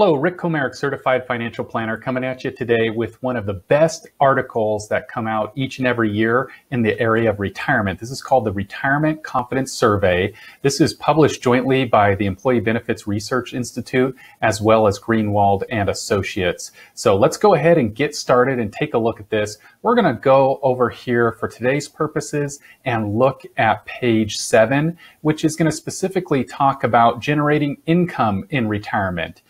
Hello, Ric Komarek, Certified Financial Planner, coming at you today with one of the best articles that come out each and every year in the area of retirement. This is called the Retirement Confidence Survey. This is published jointly by the Employee Benefits Research Institute as well as Greenwald and Associates. So let's go ahead and get started and take a look at this. We're going to go over here for today's purposes and look at page seven, which is going to specifically talk about generating income in retirement.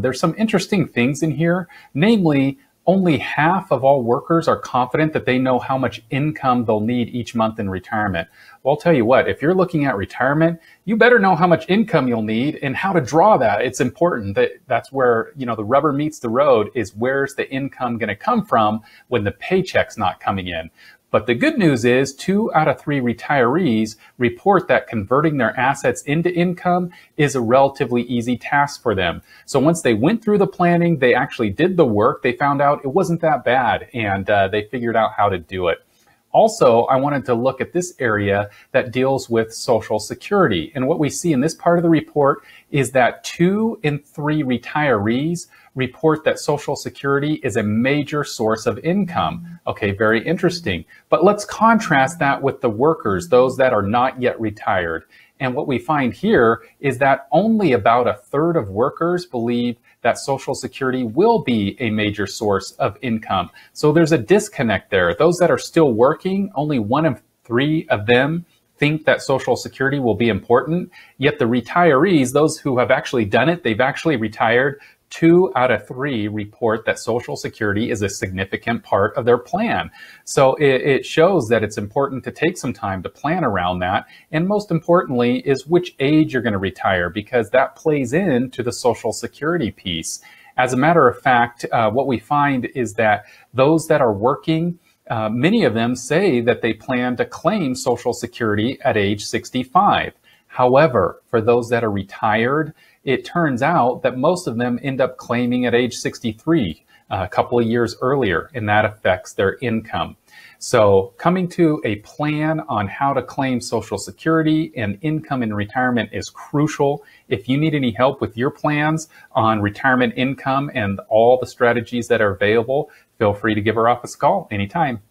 There's some interesting things in here, namely, only half of all workers are confident that they know how much income they'll need each month in retirement. Well, I'll tell you what, if you're looking at retirement, you better know how much income you'll need and how to draw that. It's important that that's where, you know, the rubber meets the road is where's the income going to come from when the paycheck's not coming in. But the good news is two out of three retirees report that converting their assets into income is a relatively easy task for them. So once they went through the planning, they actually did the work, they found out it wasn't that bad and uh, they figured out how to do it. Also, I wanted to look at this area that deals with Social Security. And what we see in this part of the report is that two in three retirees report that Social Security is a major source of income. Okay, very interesting. But let's contrast that with the workers, those that are not yet retired. And what we find here is that only about a third of workers believe that Social Security will be a major source of income. So there's a disconnect there. Those that are still working, only one of three of them think that Social Security will be important. Yet the retirees, those who have actually done it, they've actually retired, two out of three report that Social Security is a significant part of their plan. So it, it, shows that it's important to take some time to plan around that. And most importantly is which age you're going to retire because that plays into the Social Security piece. As a matter of fact, uh, what we find is that those that are working uh, many of them say that they plan to claim Social Security at age 65. However, for those that are retired, it turns out that most of them end up claiming at age 63, uh, a couple of years earlier, and that affects their income. So coming to a plan on how to claim Social Security and income in retirement is crucial. If you need any help with your plans on retirement income and all the strategies that are available, feel free to give our office a call anytime.